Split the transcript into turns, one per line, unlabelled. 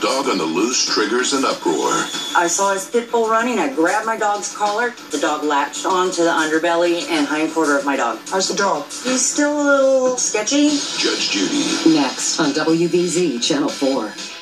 dog on the loose triggers an uproar.
I saw his pit bull running. I grabbed my dog's collar. The dog latched onto the underbelly and hind quarter of my dog.
How's the dog?
He's still a little sketchy.
Judge Judy.
Next on WBZ Channel 4.